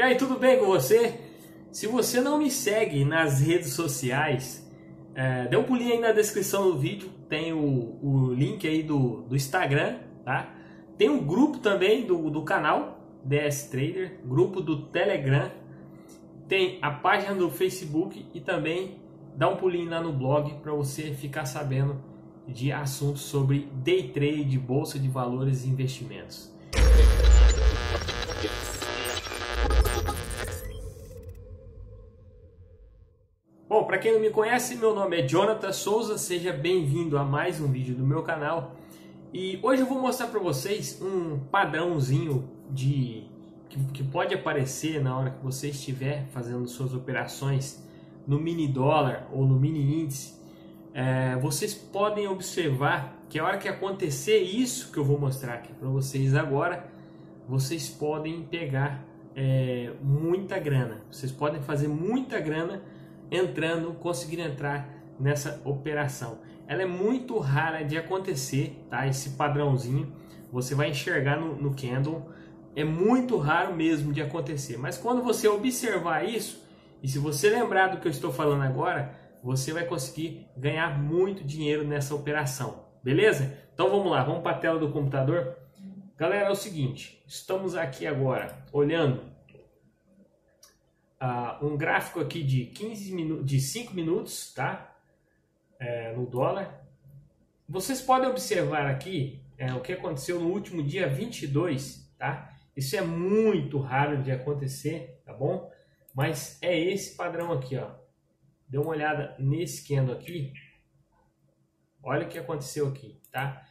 E aí, tudo bem com você? Se você não me segue nas redes sociais, é, dê um pulinho aí na descrição do vídeo, tem o, o link aí do, do Instagram, tá? Tem um grupo também do, do canal DS Trader, grupo do Telegram, tem a página do Facebook e também dá um pulinho lá no blog para você ficar sabendo de assuntos sobre day trade, bolsa de valores e investimentos. Quem não me conhece, meu nome é Jonathan Souza, seja bem-vindo a mais um vídeo do meu canal. E hoje eu vou mostrar para vocês um padrãozinho de que, que, pode aparecer na hora que você estiver fazendo suas operações no mini dólar ou no mini índice. É, vocês podem observar que a hora que acontecer isso que eu vou mostrar aqui para vocês agora, vocês podem pegar é, muita grana. Vocês podem fazer muita grana entrando, conseguir entrar nessa operação. Ela é muito rara de acontecer, tá? Esse padrãozinho você vai enxergar no, no candle. É muito raro mesmo de acontecer. Mas quando você observar isso, e se você lembrar do que eu estou falando agora, você vai conseguir ganhar muito dinheiro nessa operação. Beleza? Então vamos lá, vamos para a tela do computador. Galera, é o seguinte, estamos aqui agora olhando uh, um gráfico aqui de 15 minutos, de 5 minutos, tá? É, no dólar. Vocês podem observar aqui é, o que aconteceu no último dia 22, tá? Isso é muito raro de acontecer, tá bom? Mas é esse padrão aqui, ó. Dê uma olhada nesse candle aqui. Olha o que aconteceu aqui, tá?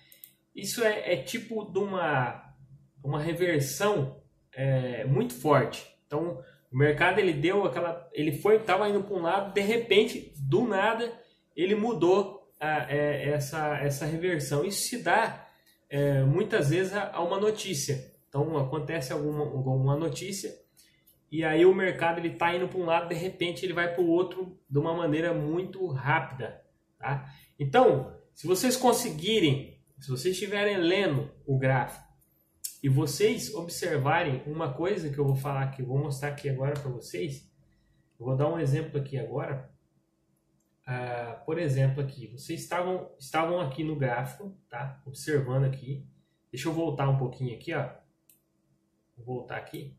Isso é, é tipo de uma, uma reversão é, muito forte. Então, o mercado ele deu aquela, ele foi, estava indo para um lado, de repente, do nada, ele mudou a, é, essa essa reversão. Isso se dá é, muitas vezes a, a, uma notícia. Então acontece alguma, alguma notícia e aí o mercado ele está indo para um lado, de repente ele vai para o outro de uma maneira muito rápida, tá? Então, se vocês conseguirem, se vocês estiverem lendo o gráfico e vocês observarem uma coisa que eu vou falar aqui, vou mostrar aqui agora para vocês. Eu vou dar um exemplo aqui agora. Uh, por exemplo, aqui, vocês estavam, estavam aqui no gráfico, tá? Observando aqui. Deixa eu voltar um pouquinho aqui, ó. Vou voltar aqui.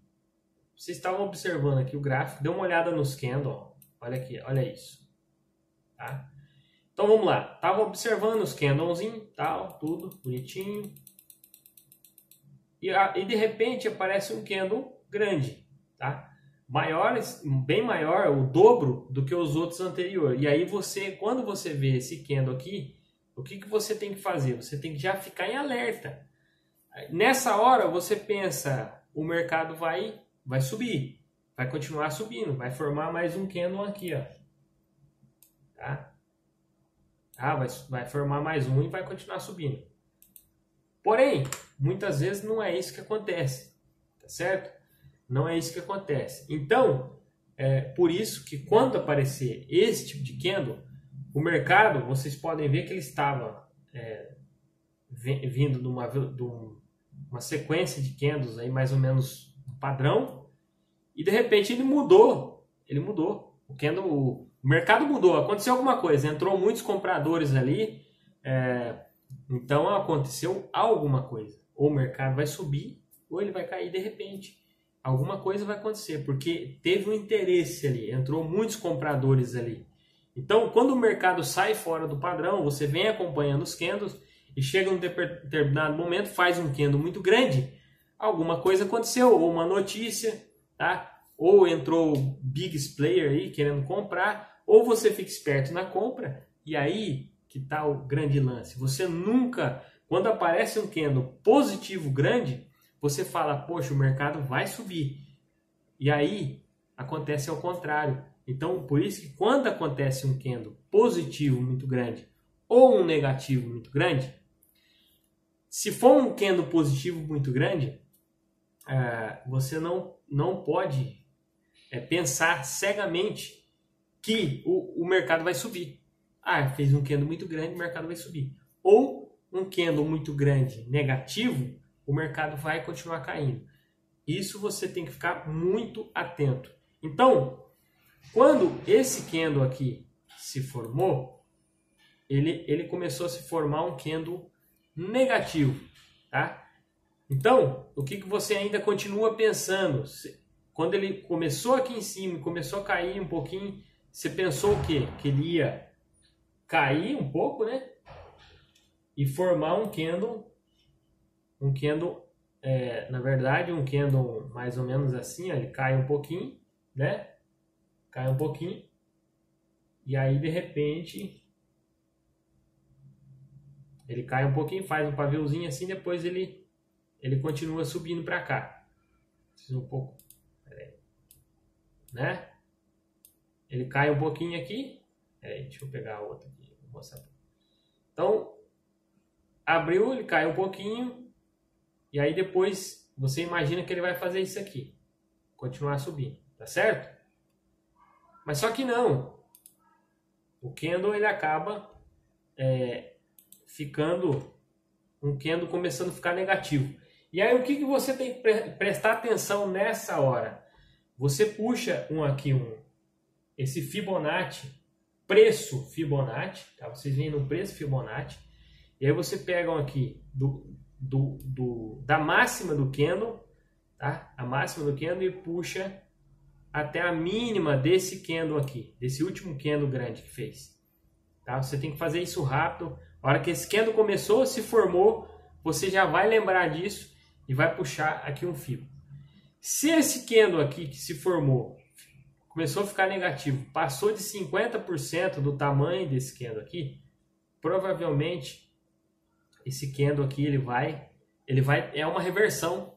Vocês estavam observando aqui o gráfico, dê uma olhada nos candles, olha aqui, olha isso. Tá? Então vamos lá, tava observando os candlezinhos, tal, tudo bonitinho. E, e de repente aparece um candle grande, tá? Maiores, bem maior, o dobro do que os outros anteriores. E aí você, quando você vê esse candle aqui, o que, que você tem que fazer? Você tem que já ficar em alerta. Nessa hora você pensa, o mercado vai, vai subir, vai continuar subindo, vai formar mais um candle aqui, ó. Tá? Ah, vai, vai formar mais um e vai continuar subindo. Porém, muitas vezes não é isso que acontece, tá certo? Não é isso que acontece. Então, é por isso que quando aparecer esse tipo de candle, o mercado, vocês podem ver que ele estava é, vindo de uma, de uma sequência de candles aí, mais ou menos padrão, e de repente ele mudou, ele mudou. O candle, o mercado mudou, aconteceu alguma coisa, entrou muitos compradores ali, é, então aconteceu alguma coisa. Ou o mercado vai subir, ou ele vai cair de repente. Alguma coisa vai acontecer, porque teve um interesse ali, entrou muitos compradores ali. Então, quando o mercado sai fora do padrão, você vem acompanhando os candles e chega num determinado momento, faz um candle muito grande, alguma coisa aconteceu, ou uma notícia, tá? Ou entrou big player aí querendo comprar, ou você fica esperto na compra e aí que está o grande lance. Você nunca, quando aparece um candle positivo grande, você fala, poxa, o mercado vai subir. E aí acontece ao contrário. Então, por isso que quando acontece um candle positivo muito grande ou um negativo muito grande, se for um candle positivo muito grande, é, você não, não pode é, pensar cegamente que o, o mercado vai subir. Ah, fez um candle muito grande, o mercado vai subir. Ou um candle muito grande negativo, o mercado vai continuar caindo. Isso você tem que ficar muito atento. Então, quando esse candle aqui se formou, ele, ele começou a se formar um candle negativo, tá? Então, o que, que você ainda continua pensando? Quando ele começou aqui em cima, começou a cair um pouquinho, você pensou o quê? Que ele ia cair um pouco, né? E formar um candle, um candle, é, na verdade, um candle mais ou menos assim, ó, ele cai um pouquinho, né? Cai um pouquinho. E aí, de repente, ele cai um pouquinho, faz um paviozinho assim, depois ele ele continua subindo para cá. Um pouco, né? Ele cai um pouquinho aqui. Peraí, deixa eu pegar a outra aqui, vou mostrar. Então, abriu, ele cai um pouquinho, e aí depois você imagina que ele vai fazer isso aqui, continuar subindo, tá certo? Mas só que não. O candle ele acaba é, ficando um candle começando a ficar negativo. E aí o que, que você tem que pre prestar atenção nessa hora? Você puxa um aqui, um, esse Fibonacci, preço Fibonacci, tá? Vocês vêm no preço Fibonacci, e aí você pega um aqui do, do, do, da máxima do candle, tá? A máxima do candle e puxa até a mínima desse candle aqui, desse último candle grande que fez. Tá? Você tem que fazer isso rápido. A hora que esse candle começou, se formou, você já vai lembrar disso e vai puxar aqui um fio. Se esse candle aqui que se formou começou a ficar negativo, passou de 50% do tamanho desse candle aqui, provavelmente esse candle aqui ele vai, ele vai é uma reversão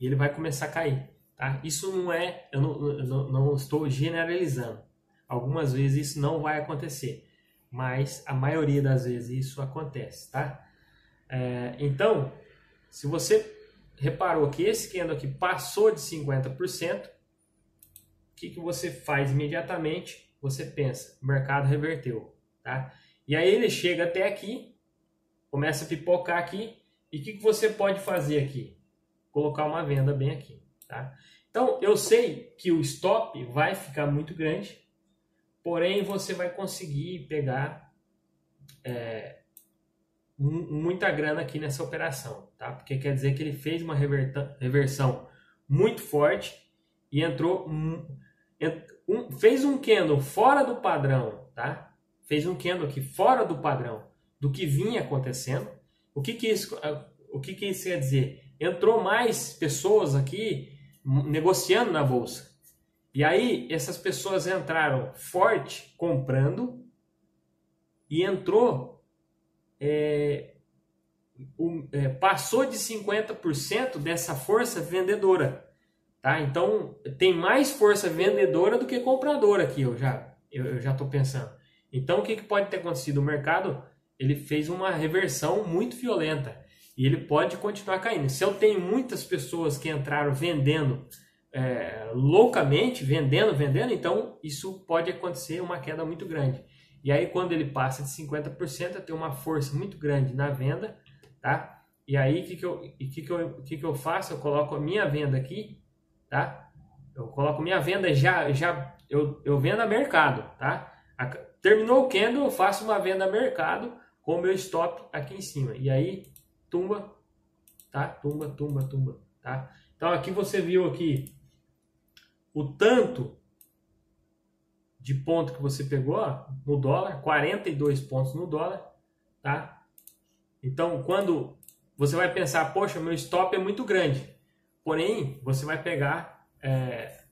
e ele vai começar a cair, tá? Isso não é, eu não, não, não estou generalizando. Algumas vezes isso não vai acontecer, mas a maioria das vezes isso acontece, tá? É, então, se você reparou que esse candle aqui passou de 50%, o que, que você faz imediatamente? Você pensa, o mercado reverteu, tá? E aí ele chega até aqui, começa a pipocar aqui, e o que, que você pode fazer aqui? Colocar uma venda bem aqui, tá? Então, eu sei que o stop vai ficar muito grande, porém você vai conseguir pegar é, muita grana aqui nessa operação, tá? Porque quer dizer que ele fez uma reversão muito forte e entrou um, um, fez um candle fora do padrão, tá? Fez um candle aqui fora do padrão do que vinha acontecendo. O que que isso, o que que isso quer dizer? Entrou mais pessoas aqui negociando na bolsa. E aí essas pessoas entraram forte comprando e entrou é, um, é, passou de 50% dessa força vendedora. Tá? Então tem mais força vendedora do que compradora aqui, eu já eu, eu já estou pensando. Então o que, que pode ter acontecido? O mercado ele fez uma reversão muito violenta e ele pode continuar caindo. Se eu tenho muitas pessoas que entraram vendendo é, loucamente, vendendo, vendendo, então isso pode acontecer uma queda muito grande. E aí, quando ele passa de 50%, eu tenho uma força muito grande na venda, tá? E aí, o que, que, que, que, eu, que, que eu faço? Eu coloco a minha venda aqui, tá? Eu coloco minha venda já, já eu, eu vendo a mercado, tá? Terminou o candle, eu faço uma venda a mercado com o meu stop aqui em cima. E aí, tumba, tá? Tumba, tumba, tumba, tá? Então, aqui você viu aqui o tanto de ponto que você pegou ó, no dólar, 42 pontos no dólar, tá? Então, quando você vai pensar, poxa, meu stop é muito grande, porém, você vai pegar é,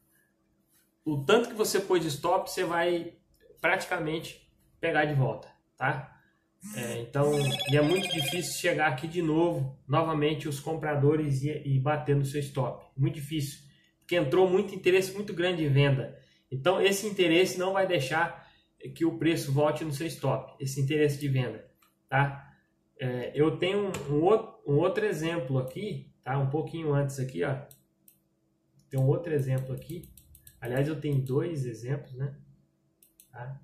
o tanto que você pôs de stop, você vai praticamente pegar de volta, tá? É, então, e é muito difícil chegar aqui de novo, novamente, os compradores e, e bater no seu stop. Muito difícil, porque entrou muito interesse muito grande em venda. Então, esse interesse não vai deixar que o preço volte no seu stop, esse interesse de venda, tá? É, eu tenho um, um, outro, um outro exemplo aqui, tá? Um pouquinho antes aqui, ó. Tem um outro exemplo aqui. Aliás, eu tenho dois exemplos, né? Tá?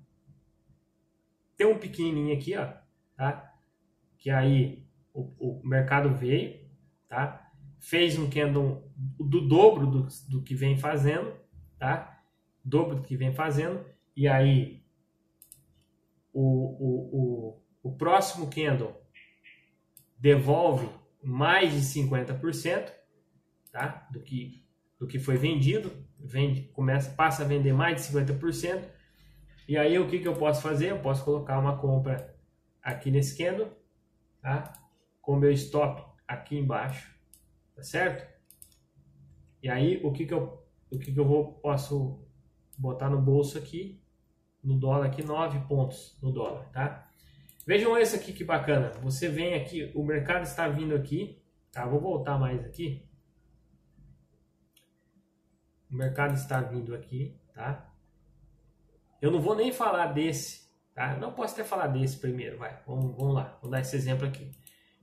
Tem um pequenininho aqui, ó, tá? Que aí o, o mercado veio, tá? fez um candle do dobro do, do que vem fazendo, tá? Dobro do que vem fazendo. E aí, o, o, o, o próximo candle devolve mais de 50%, tá? Do que, do que foi vendido. Vende, começa, passa a vender mais de 50%. E aí, o que, que eu posso fazer? Eu posso colocar uma compra aqui nesse candle, tá? Com meu stop aqui embaixo, tá certo? E aí, o que que eu, o que que eu vou, posso botar no bolso aqui? No dólar aqui, 9 pontos no dólar, tá? Vejam esse aqui que bacana. Você vem aqui, o mercado está vindo aqui, tá? Vou voltar mais aqui. O mercado está vindo aqui, tá? Eu não vou nem falar desse, tá? Não posso até falar desse primeiro, vai. Vamos, vamos lá, vou dar esse exemplo aqui.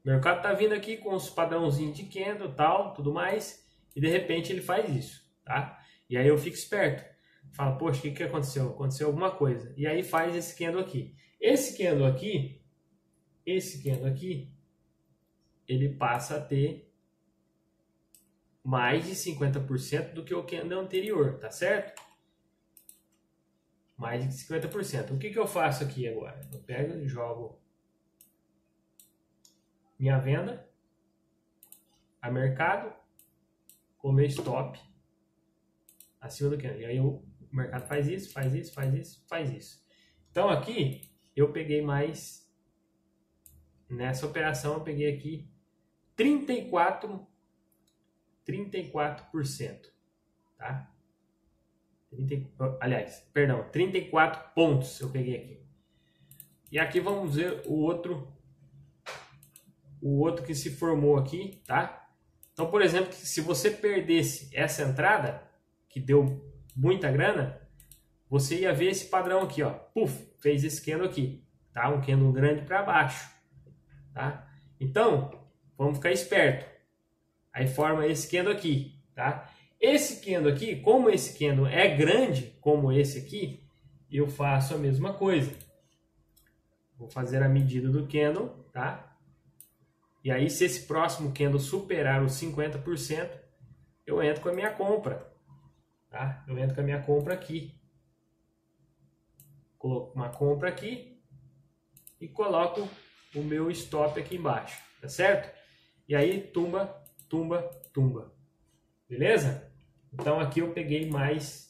O mercado está vindo aqui com os padrãozinhos de candle, tal, tudo mais, e de repente ele faz isso, tá? E aí eu fico esperto. Fala, poxa, o que, que aconteceu? Aconteceu alguma coisa. E aí faz esse candle aqui. Esse candle aqui, esse candle aqui, ele passa a ter mais de 50% do que o candle anterior, tá certo? Mais de 50%. O que, que eu faço aqui agora? Eu pego e jogo minha venda a mercado com meu stop acima do candle. E aí o mercado faz isso, faz isso, faz isso, faz isso. Então aqui eu peguei mais nessa operação eu peguei aqui 34 34%, tá? 30, aliás, perdão, 34 pontos eu peguei aqui. E aqui vamos ver o outro o outro que se formou aqui, tá? Então, por exemplo, se você perdesse essa entrada, que deu muita grana, você ia ver esse padrão aqui, ó. Puf, fez esse candle aqui, tá? Um candle grande para baixo, tá? Então, vamos ficar esperto. Aí forma esse candle aqui, tá? Esse candle aqui, como esse candle é grande, como esse aqui, eu faço a mesma coisa. Vou fazer a medida do candle, tá? E aí, se esse próximo candle superar os 50%, eu entro com a minha compra. Tá? Eu entro com a minha compra aqui. Coloco uma compra aqui e coloco o meu stop aqui embaixo, tá certo? E aí, tumba, tumba, tumba. Beleza? Então, aqui eu peguei mais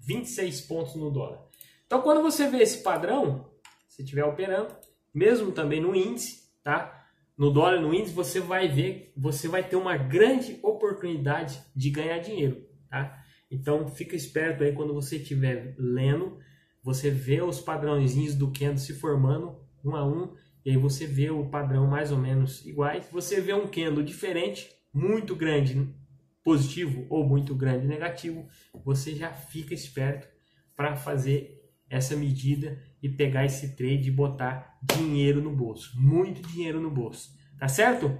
26 pontos no dólar. Então, quando você vê esse padrão, se estiver operando, mesmo também no índice, tá? No dólar, no índice, você vai ver, você vai ter uma grande oportunidade de ganhar dinheiro, tá? Então, fica esperto aí quando você estiver lendo, você vê os padrãozinhos do candle se formando um a um, e aí você vê o padrão mais ou menos iguais. Você vê um candle diferente, muito grande positivo ou muito grande negativo, você já fica esperto para fazer essa medida e pegar esse trade e botar dinheiro no bolso, muito dinheiro no bolso, tá certo?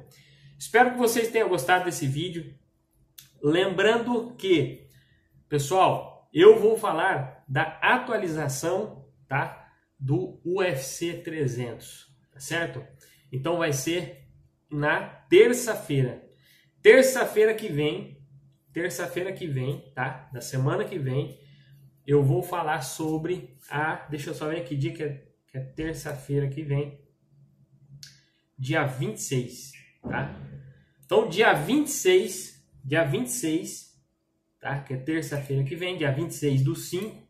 Espero que vocês tenham gostado desse vídeo. Lembrando que, pessoal, eu vou falar da atualização, tá? Do UFC 300, tá certo? Então vai ser na terça-feira. Terça-feira que vem, terça-feira que vem, tá? Da semana que vem, eu vou falar sobre a. Deixa eu só ver aqui, dia que é, que é terça-feira que vem. Dia 26, tá? Então, dia 26, dia 26, tá? Que é terça-feira que vem, dia 26 do 5,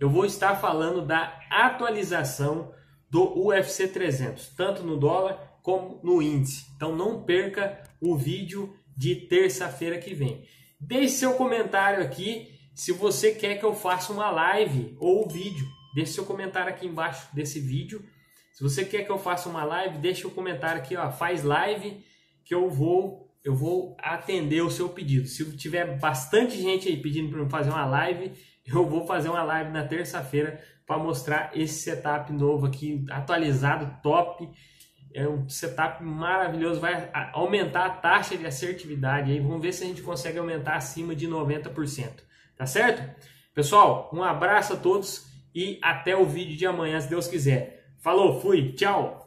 eu vou estar falando da atualização do UFC 300, tanto no dólar como no índice. Então, não perca o vídeo de terça-feira que vem. Deixe seu comentário aqui se você quer que eu faça uma live ou vídeo, deixe seu comentário aqui embaixo desse vídeo. Se você quer que eu faça uma live, deixe o um comentário aqui, ó, faz live que eu vou eu vou atender o seu pedido. Se tiver bastante gente aí pedindo para eu fazer uma live, eu vou fazer uma live na terça-feira para mostrar esse setup novo aqui, atualizado, top. É um setup maravilhoso, vai aumentar a taxa de assertividade aí. Vamos ver se a gente consegue aumentar acima de 90%. Tá certo? Pessoal, um abraço a todos e até o vídeo de amanhã, se Deus quiser. Falou, fui, tchau!